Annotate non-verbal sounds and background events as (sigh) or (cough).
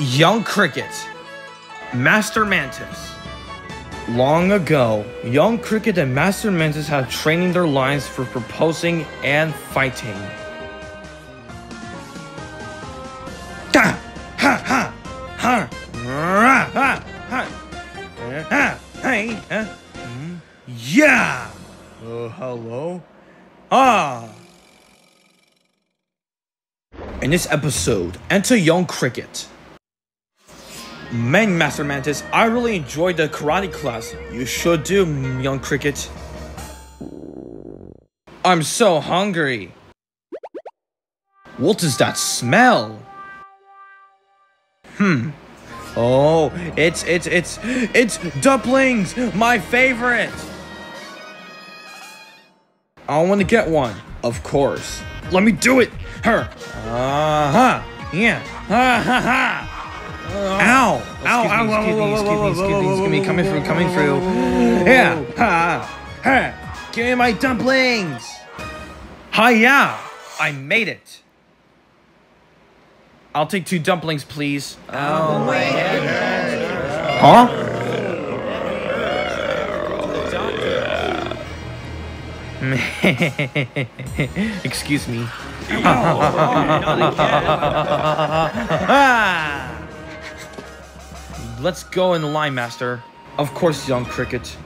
Young Cricket, Master Mantis. Long ago, Young Cricket and Master Mantis have training their lines for proposing and fighting. Ha! Ha! Ha! Ha! Ha! Ha! Hey! Hmm? Yeah! Uh, hello? Ah! In this episode, enter Young Cricket. Man, Master Mantis, I really enjoyed the karate class. You should do, Young Cricket. I'm so hungry. What is that smell? Hmm. Oh, it's it's it's it's dumplings, my favorite. I want to get one, of course. Let me do it. Her. Uh huh. Yeah. Ha. Ow! Ow! Ow! Ow! Excuse me! Excuse me! Excuse me! Excuse me! Coming through! Coming through! Yeah! Ha! Ha! Give me my dumplings! Hiya! I made it! I'll take two dumplings, please. Oh my Huh? (laughs) Excuse me. (laughs) (laughs) Let's go in the line, Master. Of course, young cricket.